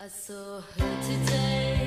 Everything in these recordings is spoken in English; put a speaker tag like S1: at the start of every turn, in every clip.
S1: I saw her today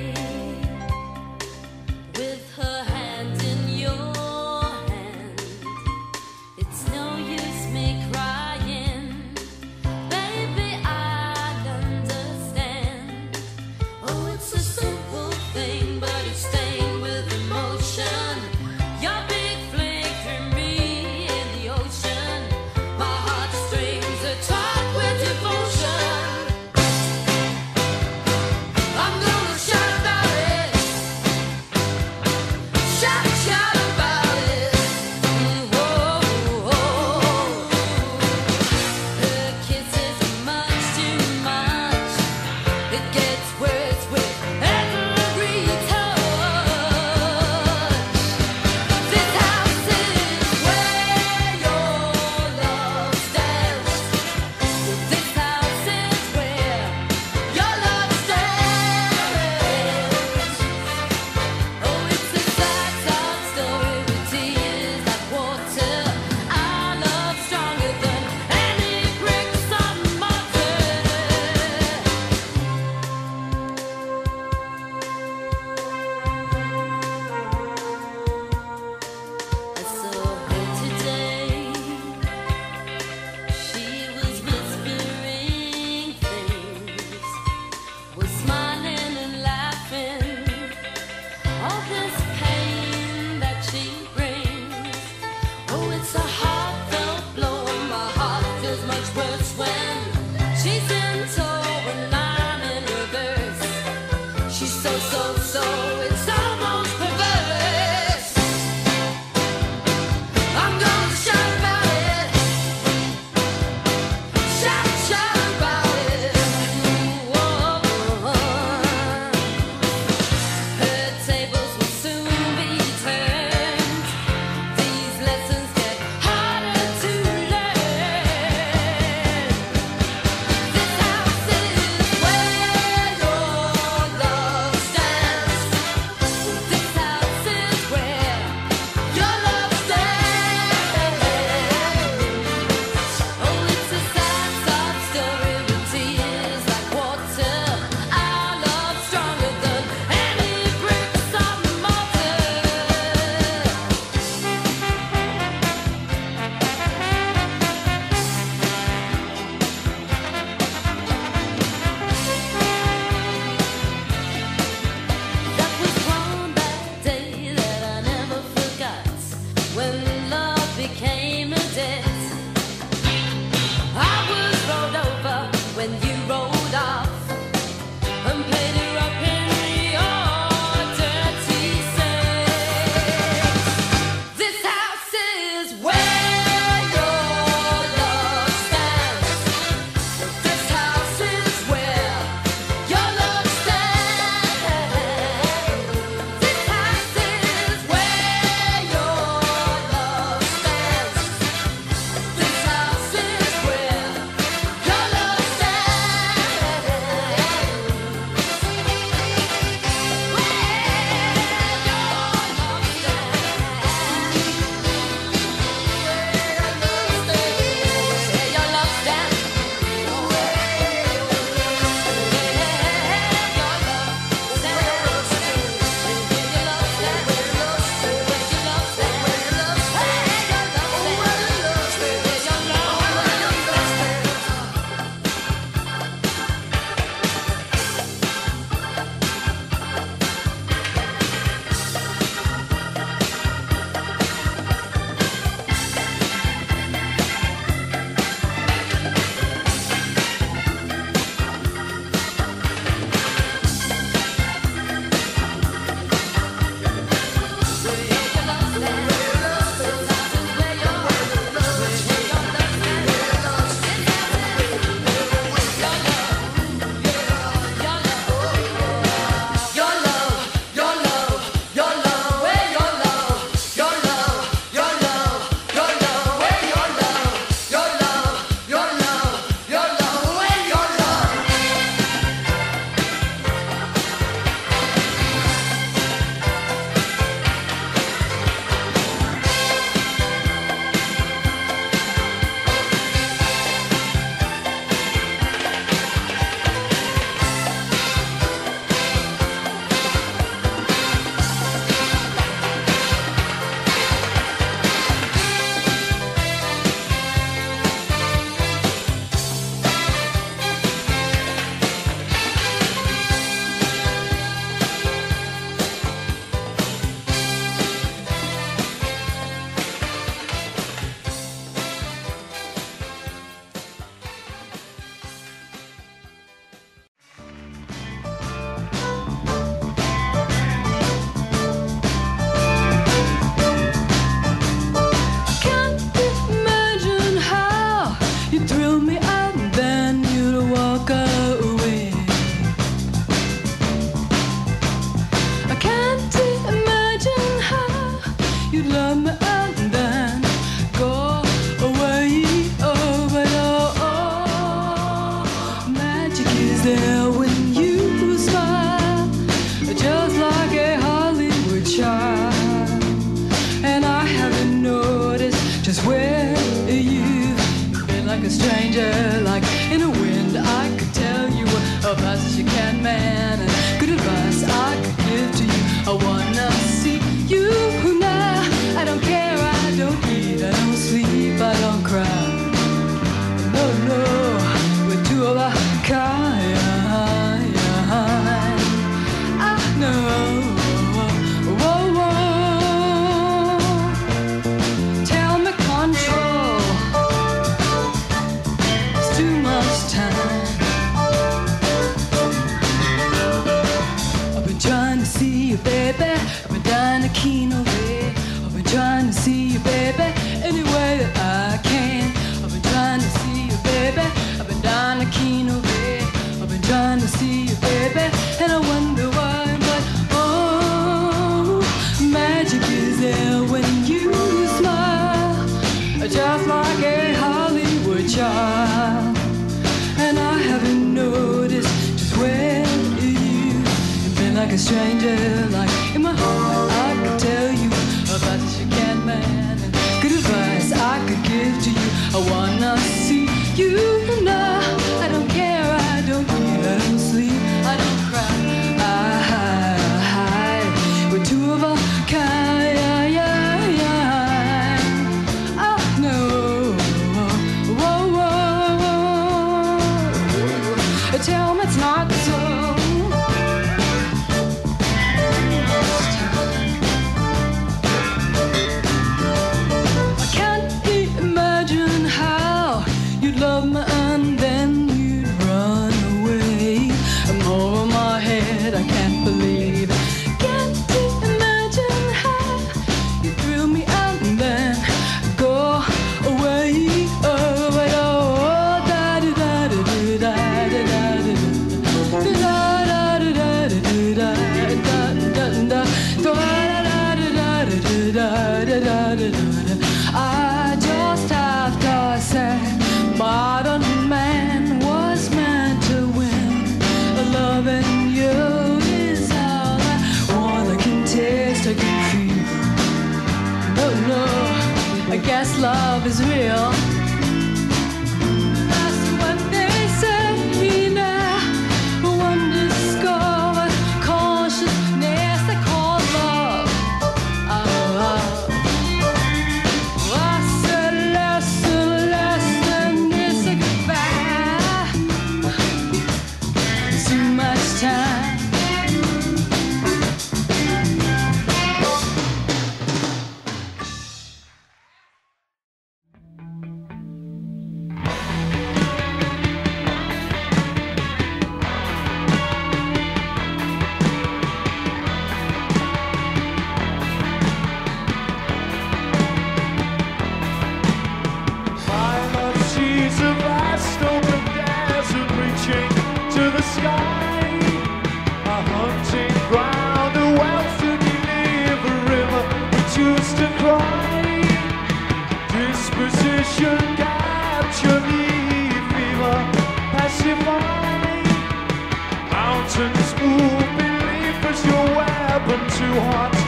S1: too hot.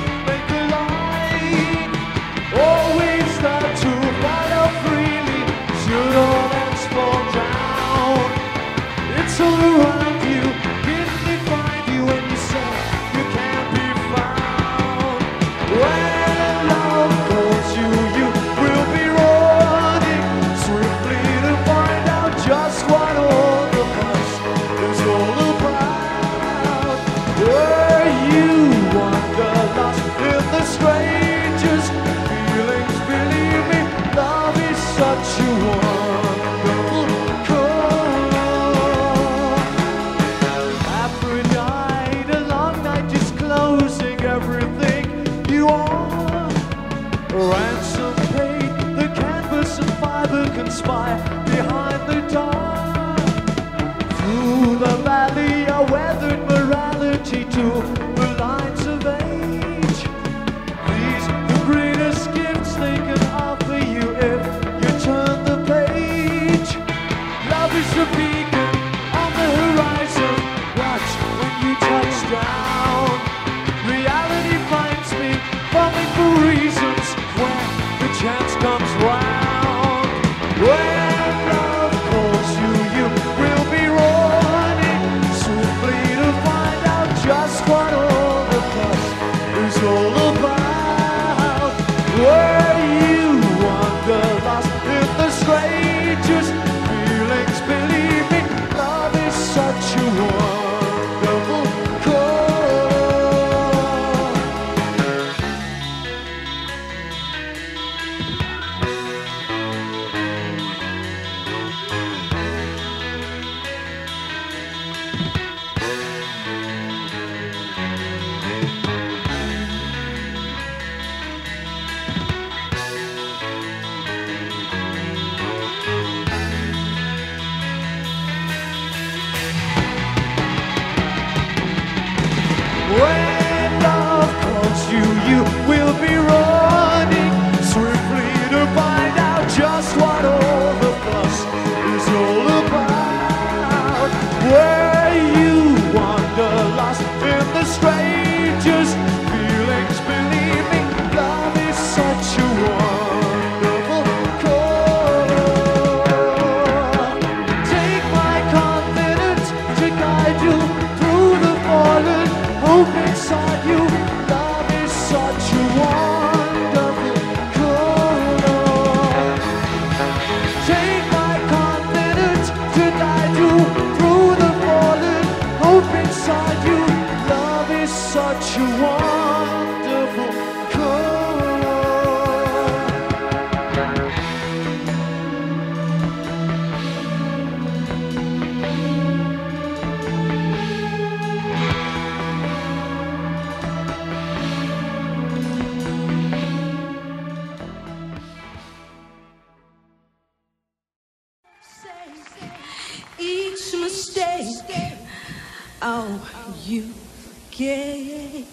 S1: yeah.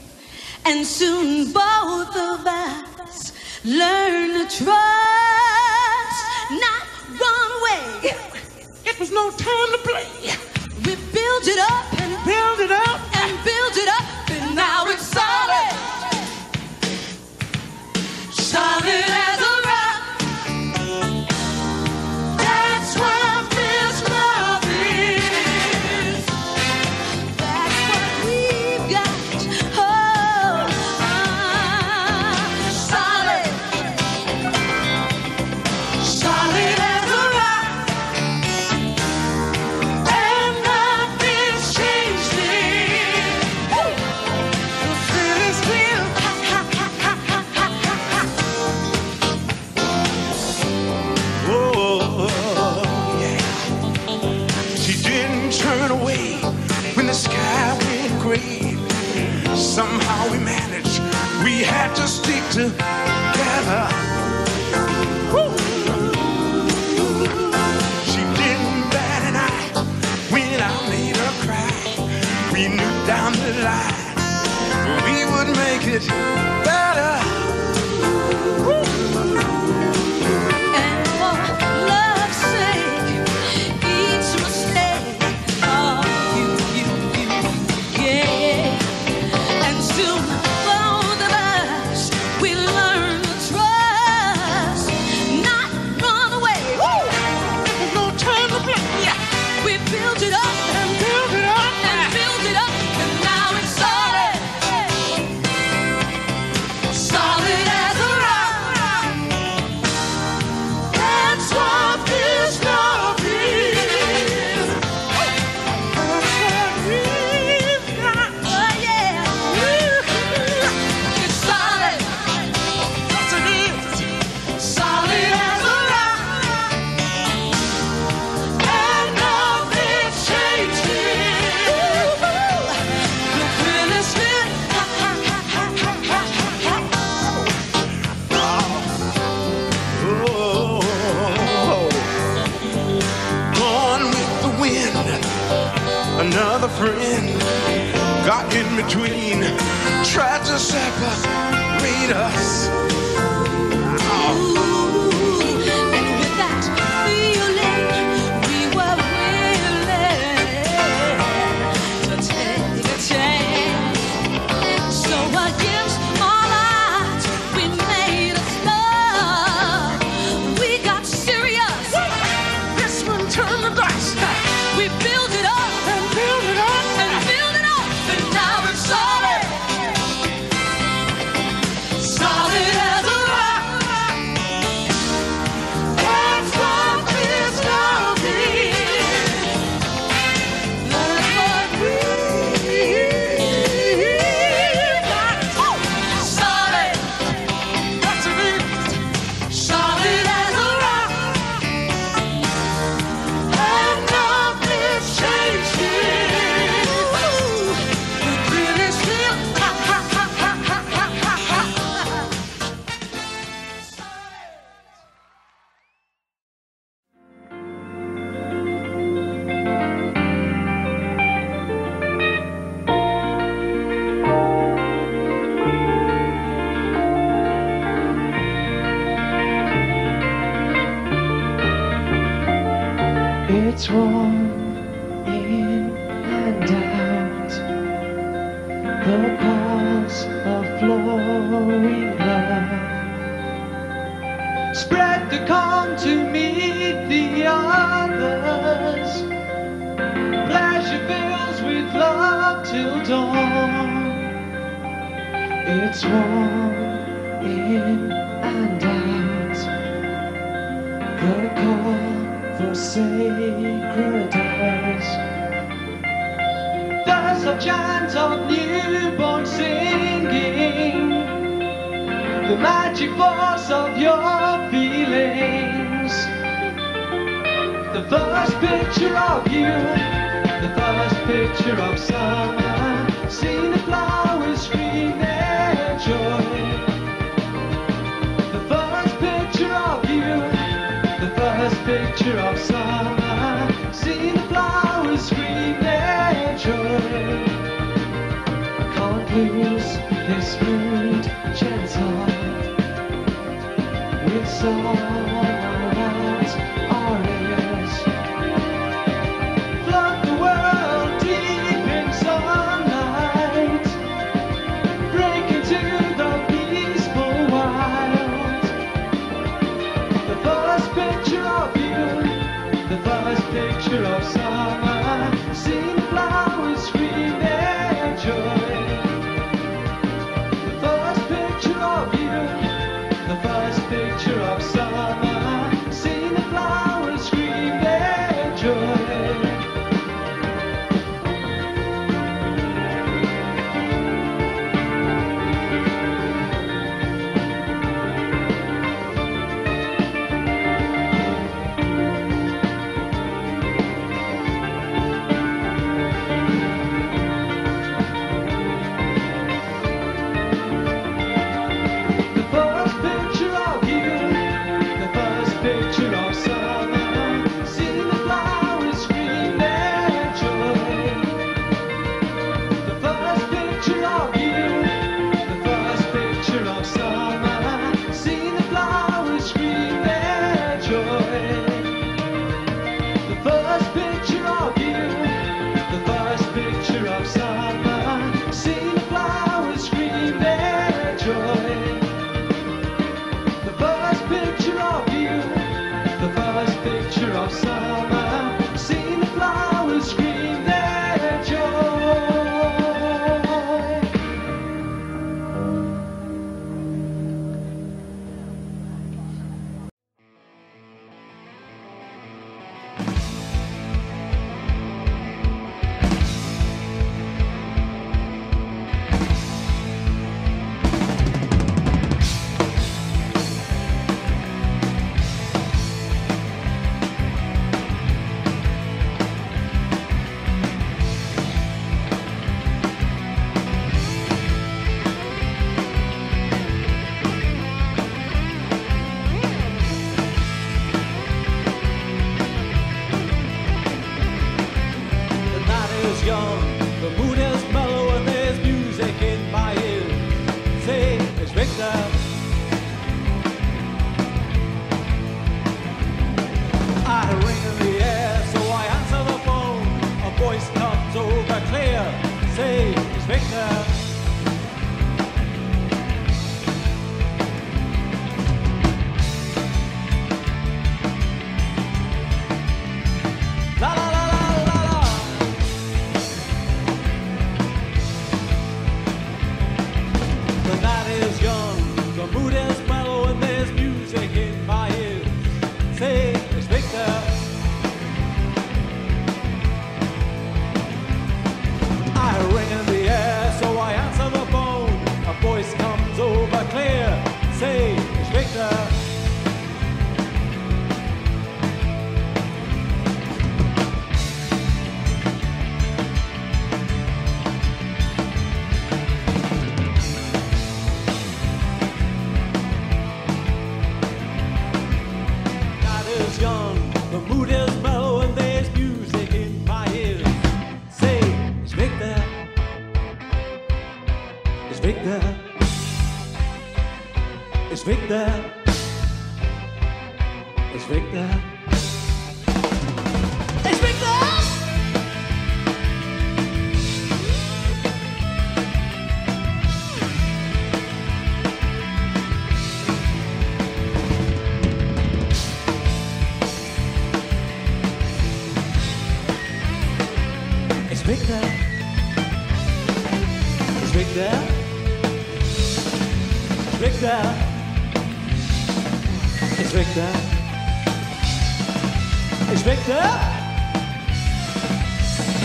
S1: And soon both of us learn to trust, not run away.
S2: It was no time to play.
S1: We build it up and
S2: build it up.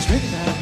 S1: It's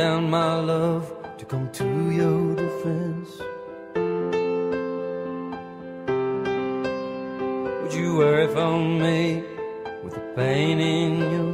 S2: down
S3: my
S1: love
S4: to come to your defense. Would you worry for me with the pain in your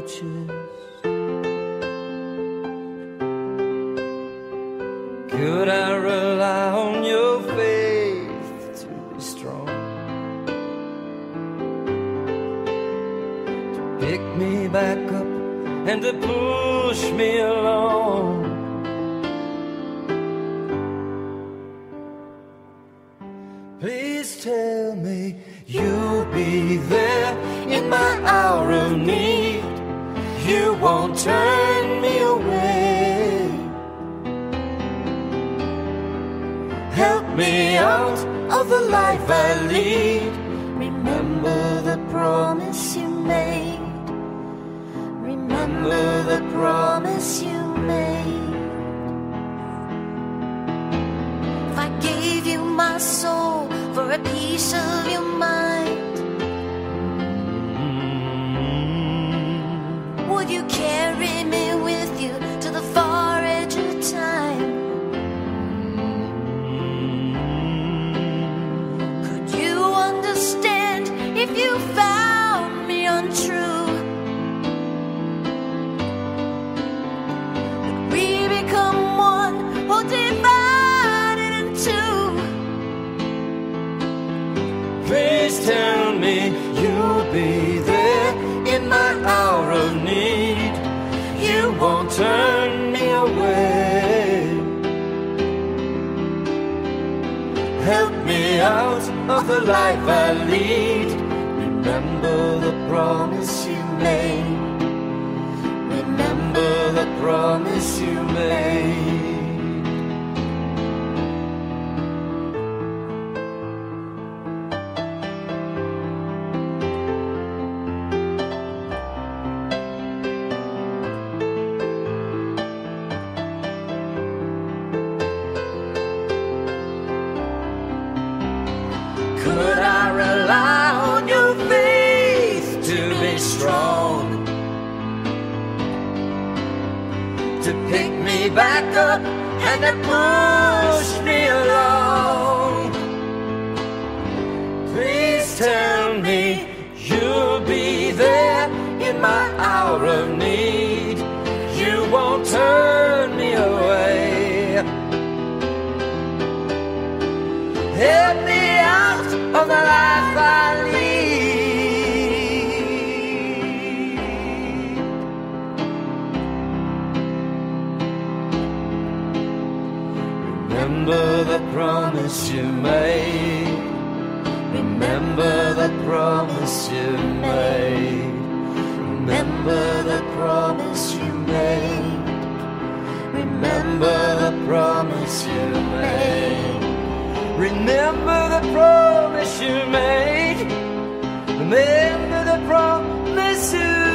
S4: won't turn me away. Help me out of the life I lead.
S1: Remember the promise you made. Remember the promise you made.
S4: Remember the promise Remember the promise you made. Remember the promise you made. Remember the promise you made.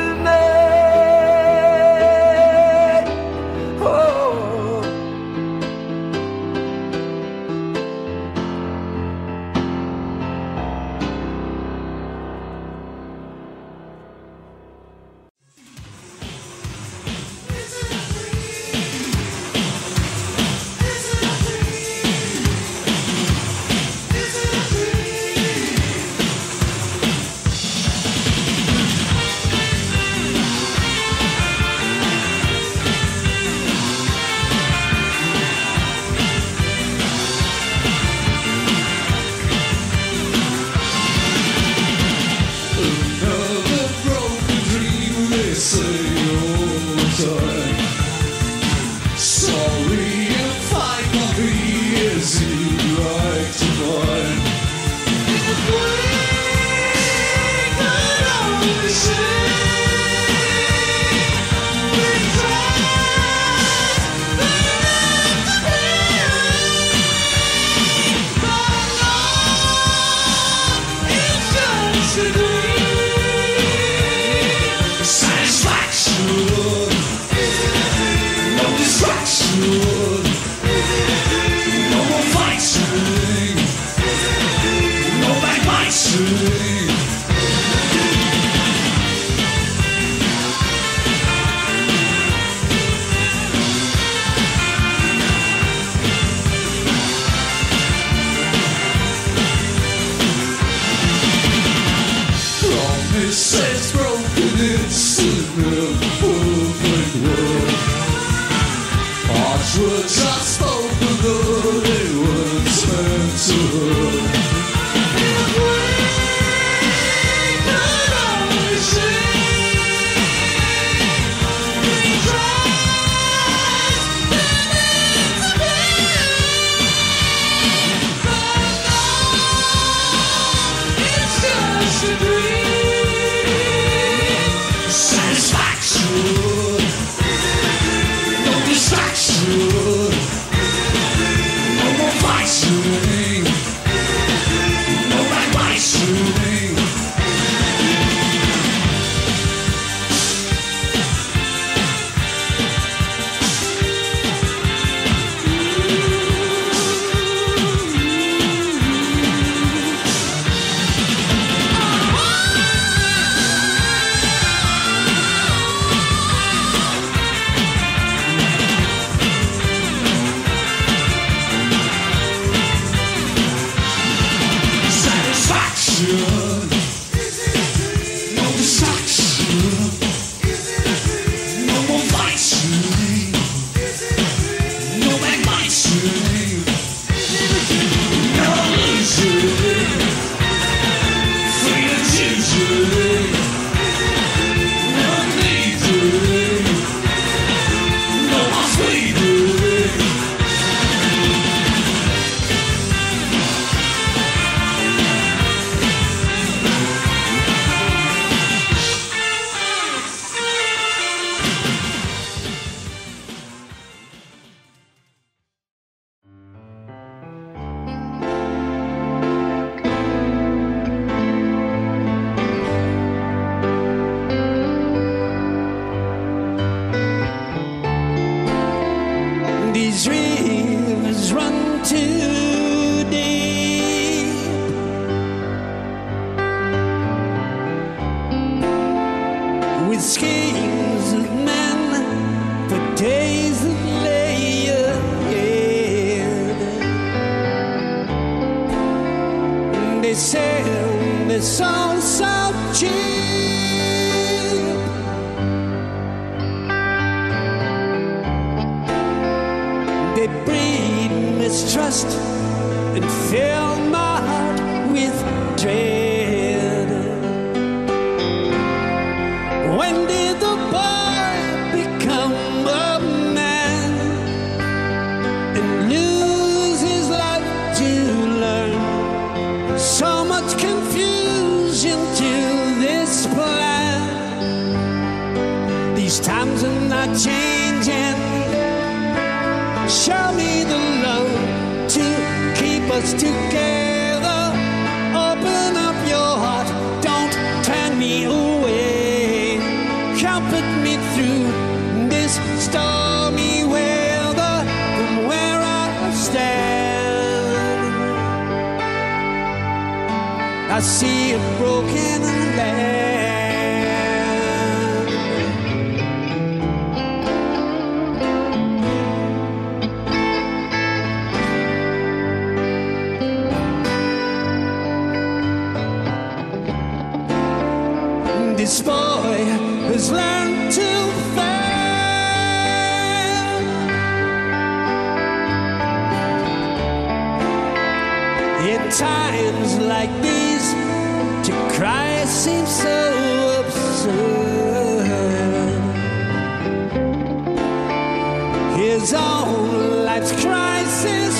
S5: His own life's crisis.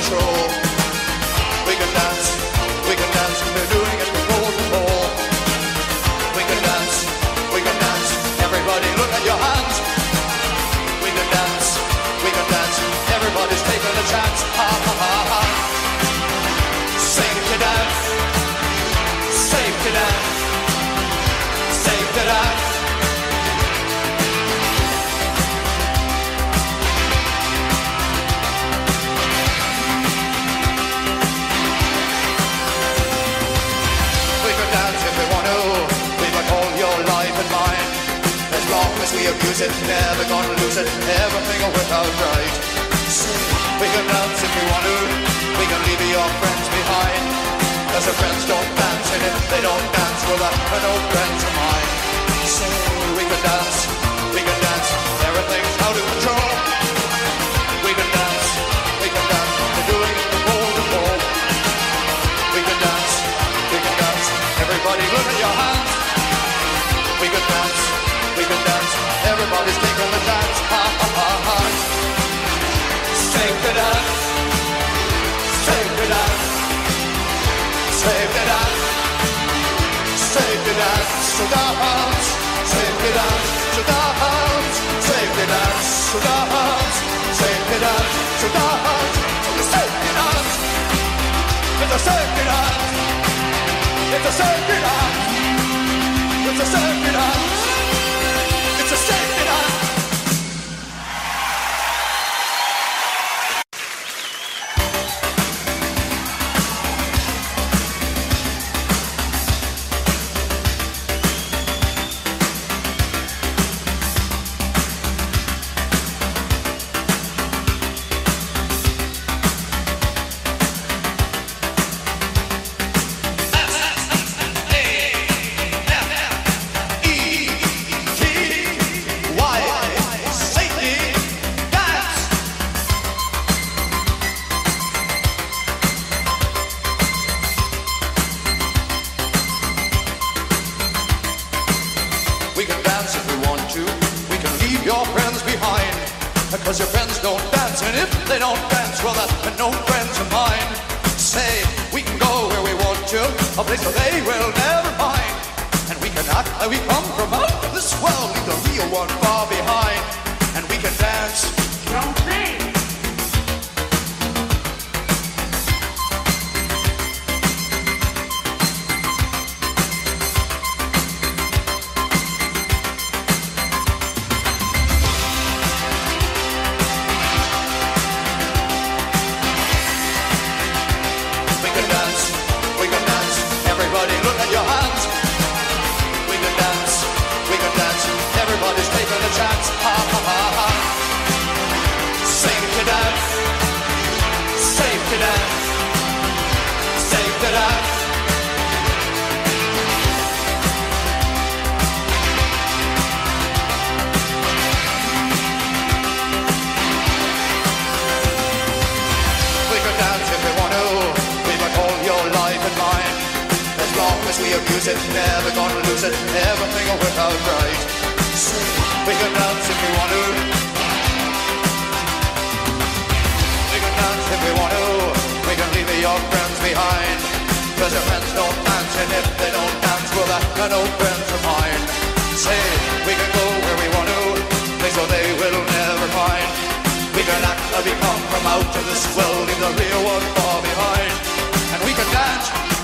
S6: control. as we abuse it, never gonna lose it, everything without right. We can dance if we want to, we can leave your friends behind. Cause the friends don't dance, and if they don't dance, well, they're no friends of mine. So we can dance, we can dance, everything's out of control. We can dance, we can dance, we're doing it from pole to pole. We can dance, we can dance, everybody look at your hands. We can dance, we can dance. Everybody's taking the dance. Ha ha ha ha. Save the dance. Save the dance. Save the dance. Save the dance. So dance. Save the dance. So dance. Save the dance. So dance. Save the dance. So dance. Save the dance. It's a sacred act. It's a sacred act. It's a sacred act. we
S4: abuse it, never gonna lose it, everything will work out right. We can dance if we want to. We can dance if we want to. We can leave your friends behind. Cause your friends don't dance, and if they don't dance, well, that can open friends of mine. Say, we can go where we want to, place where they will never find. We can act like we come from out of this world, leave the real world far behind. And we can dance.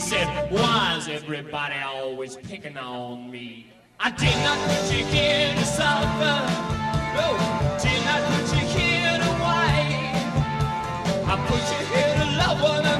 S7: said, Why is everybody always picking on me? I did not put you here to suffer. No, did not put you here to whine. I put you here to love one another.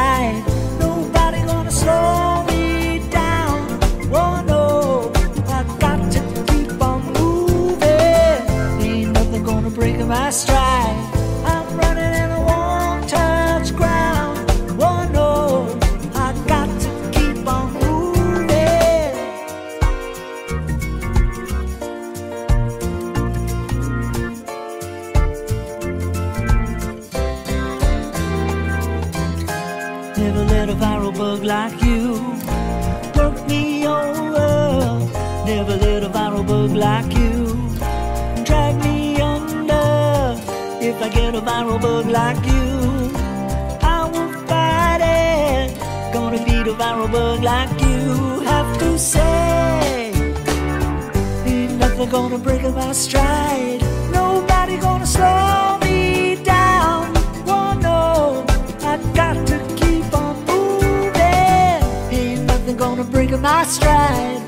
S8: say. Ain't nothing gonna break my stride. Nobody gonna slow me down. Oh no, I got to keep on moving. Ain't nothing gonna break my stride.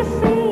S9: you
S10: see?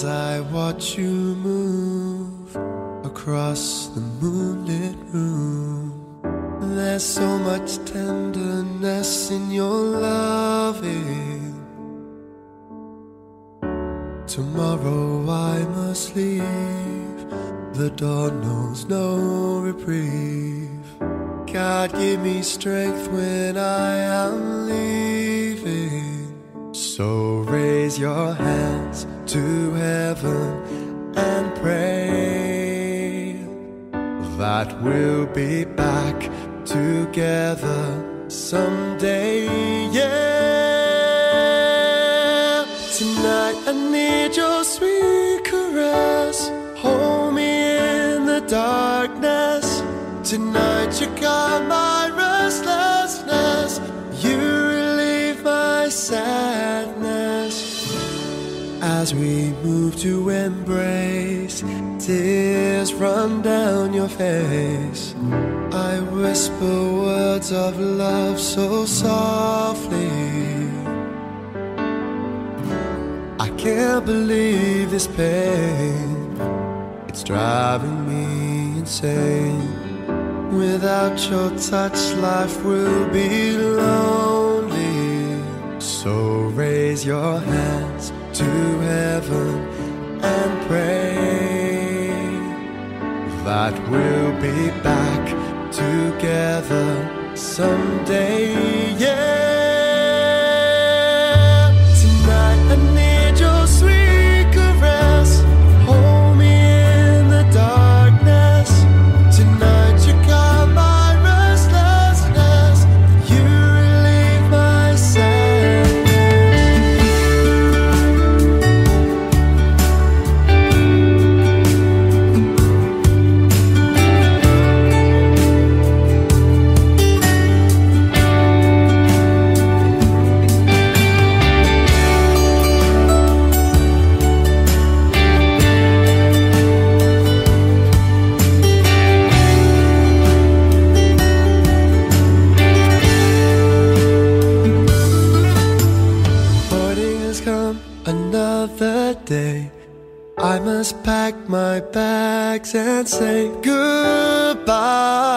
S11: As I watch you move across the moonlit room. There's so much tenderness in your loving. Tomorrow I must leave. The dawn knows no reprieve. God, give me strength when I am leaving. So raise your hands to heaven and pray that we'll be back together someday. Yeah. Tonight I need your sweet caress. Hold me in the darkness. Tonight you got my restlessness. You relieve my sadness. As we move to embrace, tears run down your face. I whisper words of love so softly. I can't believe this pain. It's driving me insane. Without your touch, life will be lonely. So raise your hands to heaven and pray that we'll be back together someday. Yeah. Pack my bags and say goodbye.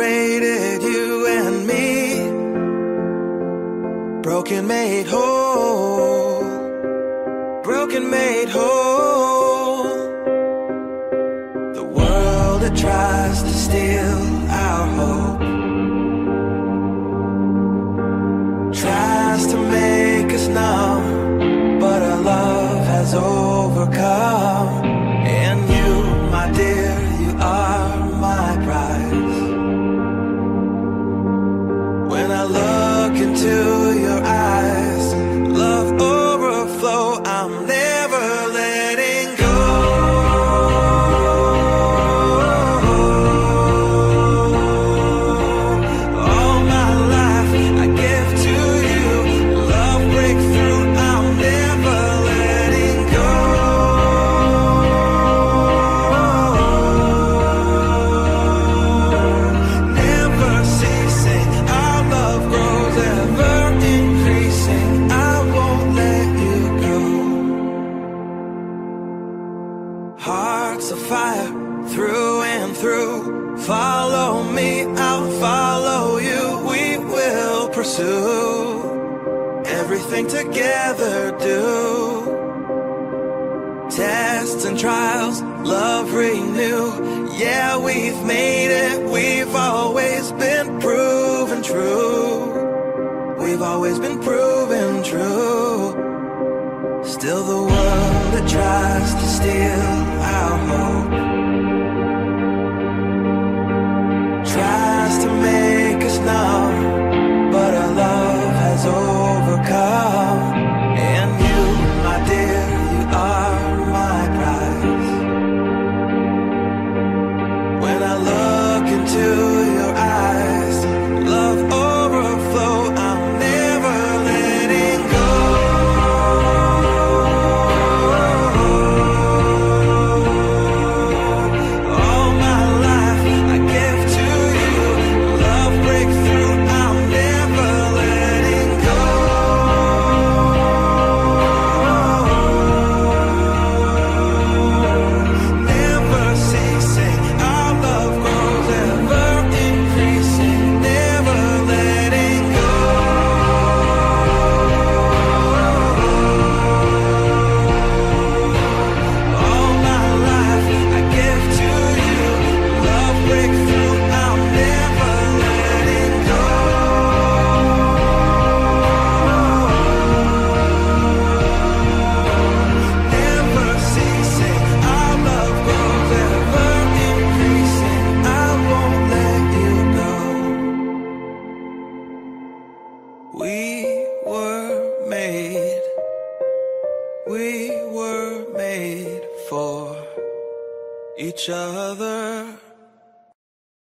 S9: separated you and me. Broken made whole. Broken made whole. The world that tries to steal our hope. Tries to make us numb, but our love has overcome. true. Still the world that tries to steal